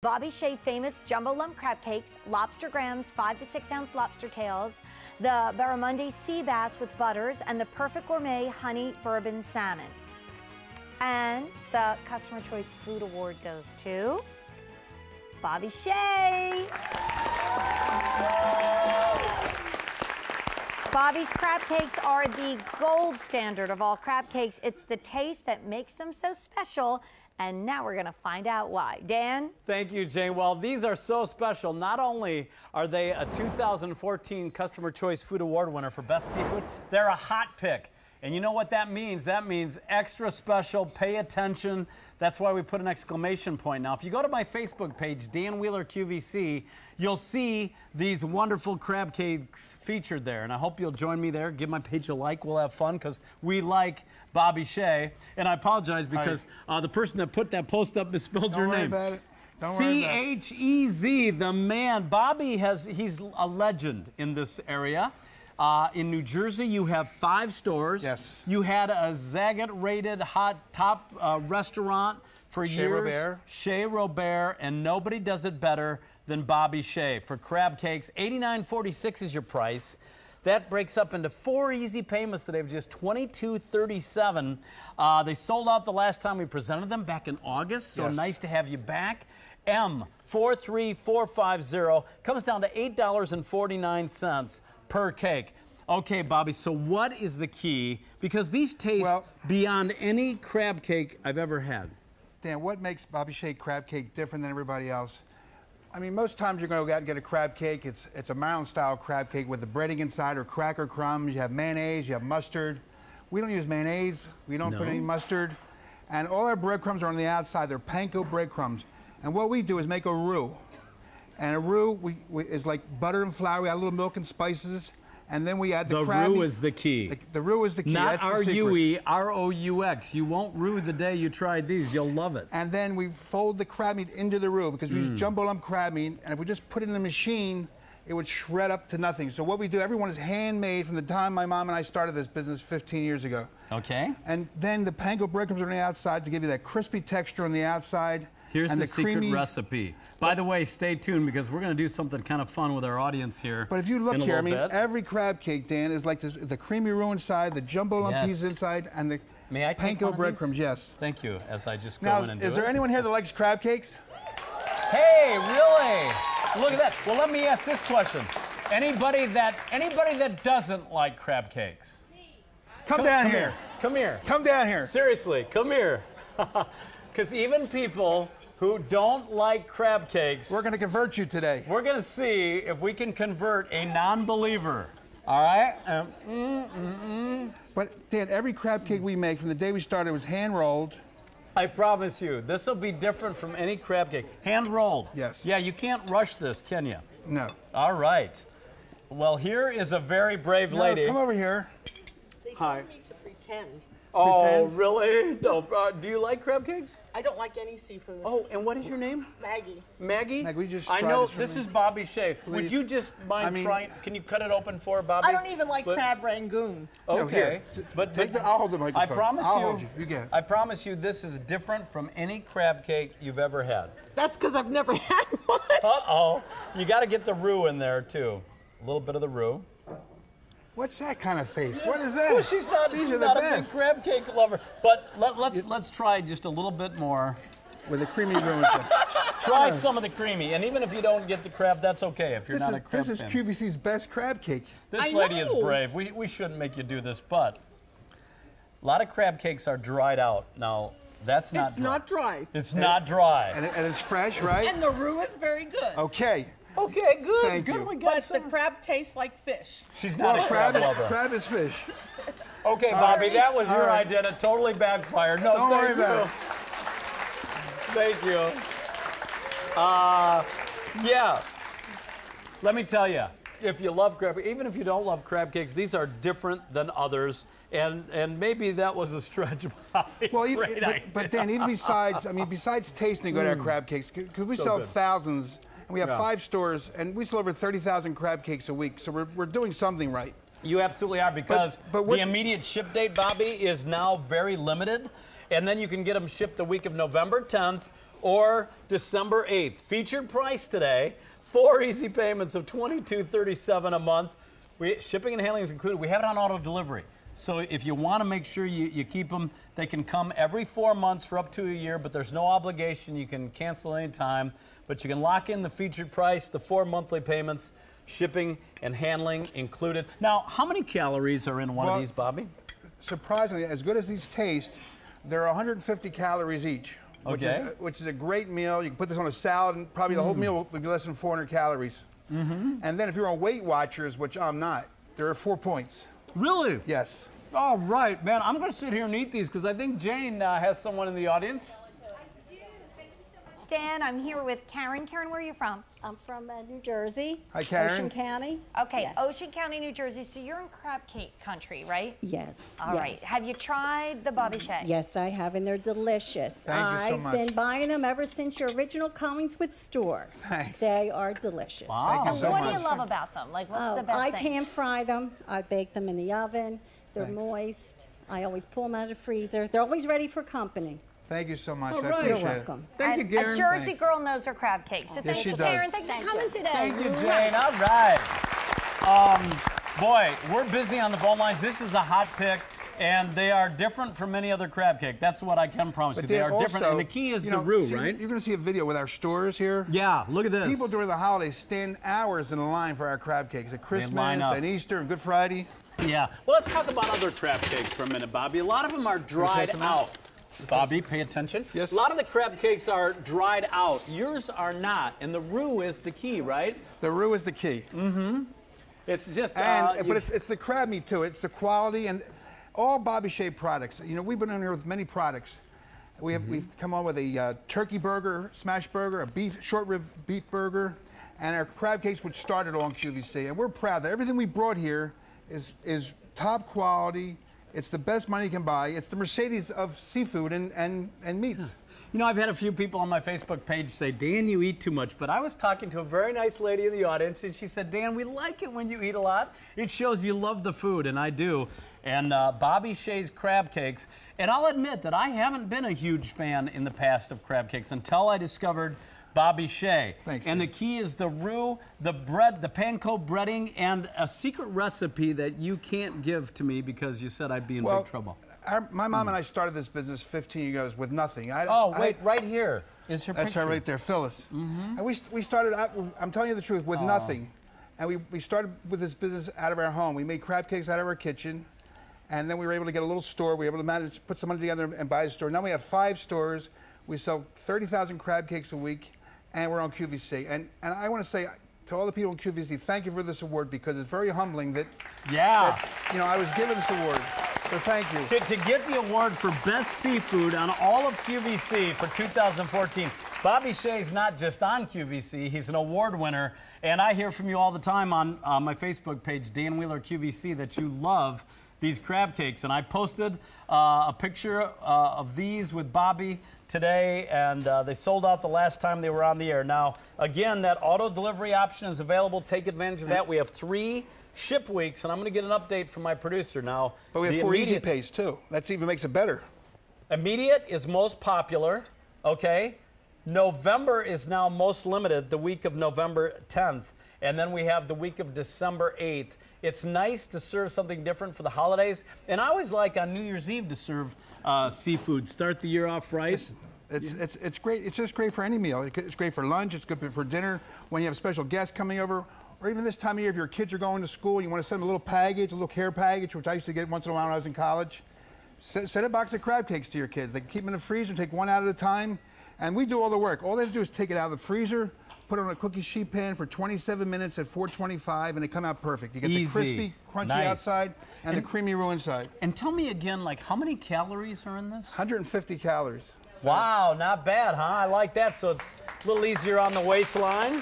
Bobby Chez famous jumbo lump crab cakes, lobster grams, five to six ounce lobster tails, the barramundi sea bass with butters, and the perfect gourmet honey bourbon salmon. And the Customer Choice Food Award goes to Bobby Chez. Bobby's crab cakes are the gold standard of all crab cakes. It's the taste that makes them so special. And now we're going to find out why. Dan? Thank you, Jane. Well, these are so special. Not only are they a 2014 Customer Choice Food Award winner for Best Seafood, they're a hot pick. And you know what that means? That means extra special, pay attention. That's why we put an exclamation point. Now, if you go to my Facebook page, Dan Wheeler QVC, you'll see these wonderful crab cakes featured there. And I hope you'll join me there. Give my page a like. We'll have fun because we like Bobby Chez. And I apologize because uh, the person that put that post up misspelled Don't your worry name. about it. Don't worry C about it. H E Z, the man. Bobby has, he's a legend in this area. Uh, in New Jersey, you have five stores. Yes. You had a Zagat rated hot top uh, restaurant for Chez years. Robert. Chez Robert, and nobody does it better than Bobby Chez. For crab cakes, $89.46 is your price. That breaks up into four easy payments today of just $22.37. Uh, they sold out the last time we presented them back in August, so Yes. nice to have you back. M43450 comes down to $8.49 per cake. Okay, Bobby, so what is the key? Because these taste Well- beyond any crab cake I've ever had. Dan, what makes Bobby Chez crab cake different than everybody else? I mean, most times you're going to go out and get a crab cake. It's it's a Maryland style crab cake with the breading inside or cracker crumbs. You have mayonnaise, you have mustard. We don't use mayonnaise. We don't put any mustard. And all our breadcrumbs are on the outside. They're panko breadcrumbs. And what we do is make a roux. And a roux we, we, is like butter and flour. We add a little milk and spices. And then we add the, The crab. roux is the key. The, the roux is the key. Not R. U E, R O U X. You won't rue the day you tried these. You'll love it. and then we fold the crab meat into the roux because we Mm. use jumbo lump crab meat, and if we just put it in the machine, it would shred up to nothing. So what we do, everyone is handmade from the time my mom and I started this business 15 years ago. Okay? And then the panko breadcrumbs are on the outside to give you that crispy texture on the outside. Here's and the, secret creamy, recipe. By the way, stay tuned because we're going to do something kind of fun with our audience here. But if you look here, I mean, bit. every crab cake, Dan, is like this, the creamy roux inside, the jumbo lump Yes. pieces inside, and the May I take panko breadcrumbs. Yes. Thank you. As I just go Now, in and do is there it. anyone here that likes crab cakes? Hey, really? Look at that. Well, let me ask this question. Anybody that anybody that doesn't like crab cakes? Come, down come here. Come here. Come down here. Seriously, come here. Because even people who don't like crab cakes, We're going to convert you today. we're going to see if we can convert a non-believer. All right? Um, mm, mm, mm. But Dan, every crab cake we make from the day we started was hand rolled. I promise you, this will be different from any crab cake. Hand rolled. Yes. Yeah, you can't rush this, can you? No. All right. Well, here is a very brave No, lady. come over here. They Hi. told me to pretend. Oh, Pretend. really? No. Uh, do you like crab cakes? I don't like any seafood. Oh, and what is your name? Maggie. Maggie? Maggie, will you just I try know this for this me? is Bobby Chez. Would Please. you just mind I mean- trying? Can you cut it open for Bobby? I don't even like But- crab rangoon. No, Okay, here. T- but take but the- I'll hold the I microphone. promise I'll you. hold you. You get it. I promise you, this is different from any crab cake you've ever had. That's because I've never had one. Uh oh, you got to get the roux in there too. A little bit of the roux. What's that kind of face? What is that? Oh, she's not. These she's are the not a big best. crab cake lover. But let, let's let's try just a little bit more. With a creamy roux. Try some of the creamy, and even if you don't get the crab, that's okay. If you're this not is, a crab this is fan. QVC's best crab cake. This I lady is know. brave. We, we shouldn't make you do this, but a lot of crab cakes are dried out. Now, that's not it's dry. not dry. It's not dry. And, it, and it's fresh, right? And the roux is very good. Okay. Okay, good. Thank good. you. We got But the crab tastes like fish. She's not Well, a crab, crab, lover. crab is fish. Okay, Bobby, that was your All right. idea. and totally backfired. No, Don't thank worry you. about it. Thank you. Uh, yeah. Let me tell you, if you love crab, even if you don't love crab cakes, these are different than others. And and maybe that was a stretch. Well, even, but, but then even besides, I mean, besides tasting good our crab cakes, because we So sell good. thousands, and we have Yeah. five stores, and we sell over 30,000 crab cakes a week, so we're, we're doing something right. You absolutely are because but what- the immediate ship date, Bobby, is now very limited, and then you can get them shipped the week of November 10th or December 8th. Featured price today, four easy payments of $22.37 a month. We, shipping and handling is included. We have it on auto delivery. So if you want to make sure you, you keep them, they can come every four months for up to a year, but there's no obligation. You can cancel anytime, but you can lock in the featured price, the four monthly payments, shipping and handling included. Now, how many calories are in one Well- of these, Bobby? Surprisingly, as good as these taste, they're 150 calories each. Which Okay. Is a, which is a great meal. You can put this on a salad, and probably the whole Mm. meal will be less than 400 calories. Mm-hmm. And then if you're on Weight Watchers, which I'm not, there are four points. Really? Yes. All right, man. I'm going to sit here and eat these because I think Jane uh, has someone in the audience. Dan, I'm here with Karen. Karen, where are you from? I'm from uh, New Jersey. Hi, Karen. Ocean County. Okay, Yes. Ocean County, New Jersey. So you're in crab cake country, right? Yes. All right. yes. Have you tried the Bobby Chez? Yes, I have, and they're delicious. Thank you so I've much. been buying them ever since your original Collingswood store. Thanks. They are delicious. Wow. Thank you so what much. do you love about them? Like, what's Oh, the best thing? I thing? pan fry them. I bake them in the oven. They're Thanks. moist. I always pull them out of the freezer. They're always ready for company. Thank you so much. All I right. appreciate You're it. welcome. Thank you, And Karen. A Jersey Thanks. girl knows her crab cake. So Yes, thank she you, does. Karen. Thanks Thank for coming you. today. Thank you, Jane. All right. Um, boy, we're busy on the phone lines. This is a hot pick, and they are different from any other crab cake. That's what I can promise you. They then are different, and the key is you the know, roux, see, right? You're going to see a video with our stores here. Yeah, look at this. People during the holidays stand hours in the line for our crab cakes at Christmas and Easter and Good Friday. Yeah. Well, let's talk about other crab cakes for a minute, Bobby. A lot of them are dried out? Out. Bobby, pay attention. Yes. A lot of the crab cakes are dried out. Yours are not, and the roux is the key, right? The roux is the key. Mm-hmm. It's just. And uh, but you- it's, it's the crab meat too. It's the quality and all Bobby Chez products. You know, we've been in here with many products. We have we've come on with a uh, turkey burger, smash burger, a beef short rib beef burger, and our crab cakes, which started on QVC. And we're proud that everything we brought here is is top quality. It's the best money you can buy. It's the Mercedes of seafood and and, and meats. You know, I've had a few people on my Facebook page say, Dan, you eat too much. But I was talking to a very nice lady in the audience, and she said, Dan, we like it when you eat a lot. It shows you love the food, and I do. And uh, Bobby Chez's crab cakes. And I'll admit that I haven't been a huge fan in the past of crab cakes until I discovered Bobby Chez. Thanks, And the key is the roux, the bread, the panko breading, and a secret recipe that you can't give to me because you said I'd be in Well, big trouble. our, my mom and hmm. I started this business 15 years ago with nothing. I, Oh, I- wait, right here is your That's picture. her right there, Phyllis. Mm-hmm. And we, we started, out, I'm telling you the truth, with nothing. And we, we started with this business out of our home. We made crab cakes out of our kitchen. And then we were able to get a little store. We were able to manage, put some money together and buy a store. Now we have five stores. We sell 30,000 crab cakes a week. And we're on QVC. And, and I want to say to all the people in QVC, thank you for this award because it's very humbling that, Yeah. that you know, I was given this award. So thank you. To, to get the award for best seafood on all of QVC for 2014, Bobby Chez's not just on QVC, he's an award winner. And I hear from you all the time on uh, my Facebook page, Dan Wheeler QVC, that you love these crab cakes. And I posted uh, a picture uh, of these with Bobby today, and uh, they sold out the last time they were on the air. Now, again, that auto delivery option is available. Take advantage of that. We have three ship weeks, and I'm going to get an update from my producer now. But we have the four easy pays too. That even makes it better. Immediate is most popular, okay? November is now most limited, the week of November 10th. And then we have the week of December 8th. It's nice to serve something different for the holidays. And I always like on New Year's Eve to serve uh, seafood. Start the year off right. It's, it's, it's great. It's just great for any meal. It's great for lunch. It's good for dinner. When you have special guests coming over, or even this time of year, if your kids are going to school, you want to send them a little package, a little care package, which I used to get once in a while when I was in college. Send, send a box of crab cakes to your kids. They can keep them in the freezer, take one out at a time, and we do all the work. All they have to do is take it out of the freezer, put it on a cookie sheet pan for 27 minutes at 425, and they come out perfect. You get Easy. the crispy, crunchy Nice. outside and, And- the creamy roux inside. And tell me again, like, how many calories are in this? 150 calories. Wow, not bad, huh? I like that. So it's a little easier on the waistline.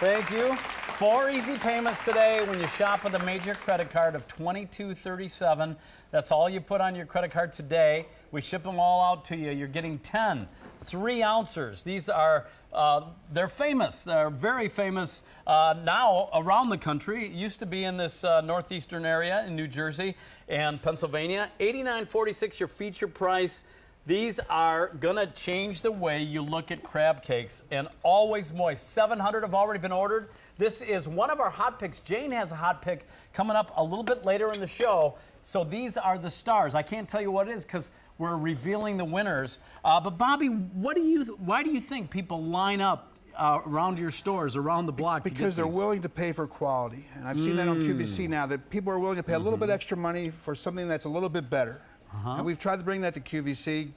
Thank you. Four easy payments today when you shop with a major credit card of $22.37. That's all you put on your credit card today. We ship them all out to you. You're getting 10 three ouncers. These are uh, they're famous. They're very famous uh, now around the country. It used to be in this uh, northeastern area in New Jersey and Pennsylvania. 89.46 your feature price. These are gonna change the way you look at crab cakes and always moist. 700 have already been ordered. This is one of our hot picks. Jane has a hot pick coming up a little bit later in the show. So these are the stars. I can't tell you what it is because we're revealing the winners. Uh, but Bobby, what do you? Why do you think people line up uh, around your stores, around the block? Because they're willing to pay for quality. And I've seen that on Mm. QVC now, that people are willing to pay a little Mm-hmm. bit extra money for something that's a little bit better. Uh-huh. And we've tried to bring that to QVC,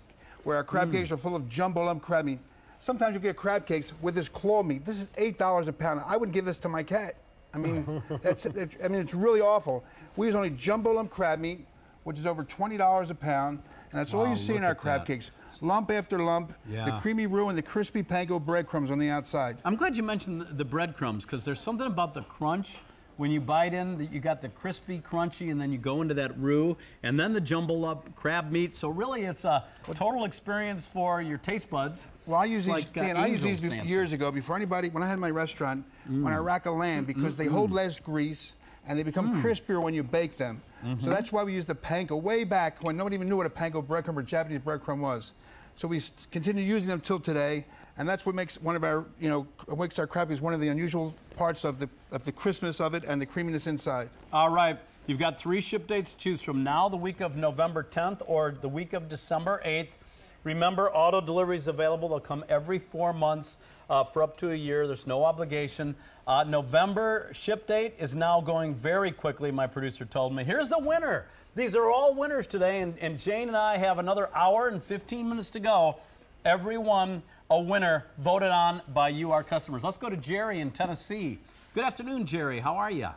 where our Mm. crab cakes are full of jumbo lump crab meat. Sometimes you get crab cakes with this claw meat. This is $8 a pound. I wouldn't give this to my cat. I mean, that's, I mean, it's really awful. We use only jumbo lump crab meat, which is over $20 a pound. And that's all you see in our crab that. cakes. Lump after lump, the creamy roux and the crispy panko breadcrumbs on the outside. I'm glad you mentioned the, breadcrumbs because there's something about the crunch when you bite in that you got the crispy, crunchy, and then you go into that roux, and then the jumble up crab meat. So really, it's a total experience for your taste buds. Well, I use these. like, uh, I used these dancing. years ago before anybody. When I had my restaurant Mm. on a rack of lamb, because they hold less grease and they become Mm. crispier when you bake them. Mm-hmm. So that's why we use the panko way back when nobody even knew what a panko breadcrumb or Japanese breadcrumb was. So we continue using them till today, and that's what makes one of our, you know, makes our crab cakes one of the unusual parts of the of the crispness of it and the creaminess inside. All right, you've got three ship dates to choose from now, the week of November 10th or the week of December 8th. Remember, auto delivery is available. They'll come every four months uh, for up to a year. There's no obligation. Uh, November ship date is now going very quickly, my producer told me. Here's the winner. These are all winners today, and, and Jane and I have another hour and 15 minutes to go. Everyone a winner voted on by you, our customers. Let's go to Jerry in Tennessee. Good afternoon, Jerry. How are you?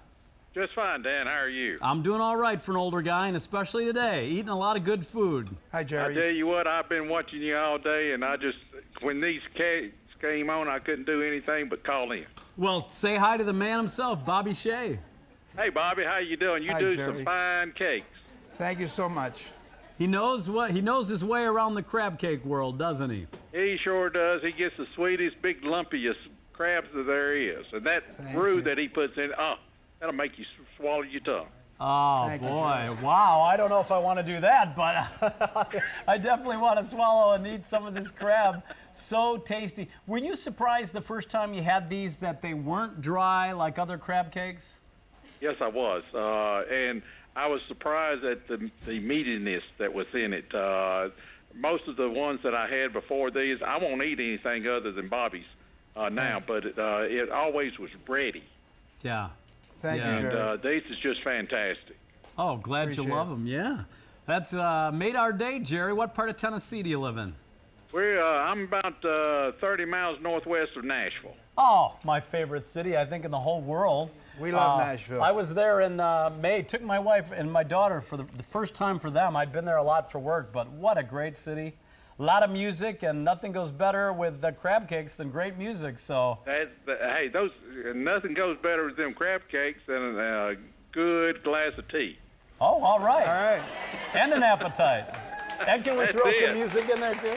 Just fine, Dan. How are you? I'm doing all right for an older guy, and especially today, eating a lot of good food. Hi, Jerry. I tell you what, I've been watching you all day, and I just when these cakes came on, I couldn't do anything but call in. Well, say hi to the man himself, Bobby Chez. Hey, Bobby, how you doing? You Hi, do Jerry. some fine cakes. Thank you so much. He knows what he knows his way around the crab cake world, doesn't he? He sure does. He gets the sweetest, big, lumpiest crabs that there is, and that roux you. that he puts in, oh, that'll make you swallow your tongue. Oh Thank you, boy, Jerry. wow! I don't know if I want to do that, but I definitely want to swallow and eat some of this crab. So tasty. Were you surprised the first time you had these that they weren't dry like other crab cakes? Yes, I was, uh, and I was surprised at the the meatiness that was in it. Uh, most of the ones that I had before these, I won't eat anything other than Bobby's uh, now, but it, uh, it always was ready. Yeah. Thank Yeah. you, And Jerry. uh, these is just fantastic. Oh, glad Appreciate you love it. them. Yeah. That's uh, made our day, Jerry. What part of Tennessee do you live in? We're uh, I'm about uh, 30 miles northwest of Nashville. Oh, my favorite city, I think, in the whole world. We love Uh, Nashville. I was there in uh, May. Took my wife and my daughter for the, the first time for them. I'd been there a lot for work, but what a great city. A lot of music, and nothing goes better with the crab cakes than great music. So, That, that, hey, those nothing goes better with them crab cakes than a good glass of tea. oh, all right. All right. And an appetite. And can we That's throw some music in there too?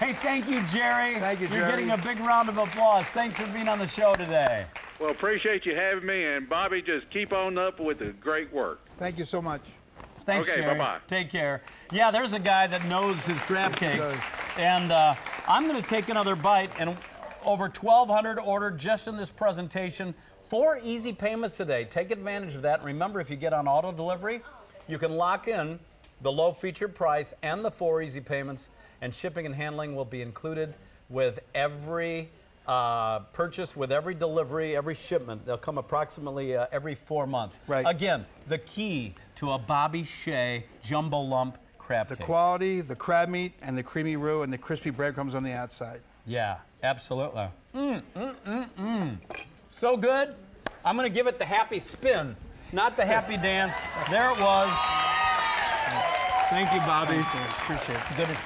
Hey, thank you, Jerry. Thank you, You're getting a big round of applause. Thanks for being on the show today. Well, appreciate you having me, and Bobby, just keep on up with the great work. Thank you so much. Thanks, Okay, Jerry. bye-bye. Take care. Yeah, there's a guy that knows his crab cakes. And uh, I'm going to take another bite. And over 1,200 ordered just in this presentation. Four easy payments today. Take advantage of that. And remember, if you get on auto delivery, you can lock in the low feature price and the four easy payments. And shipping and handling will be included with every uh, purchase, with every delivery, every shipment. They'll come approximately uh, every four months. Right. Again, the key to a Bobby Chez jumbo lump crab The cake. quality, the crab meat, and the creamy roux and the crispy breadcrumbs on the outside. yeah, absolutely. Mm, mm, mm, mm. So good. I'm going to give it the happy spin, not the happy dance. There it was. Thank you, Bobby. Appreciate it. Good.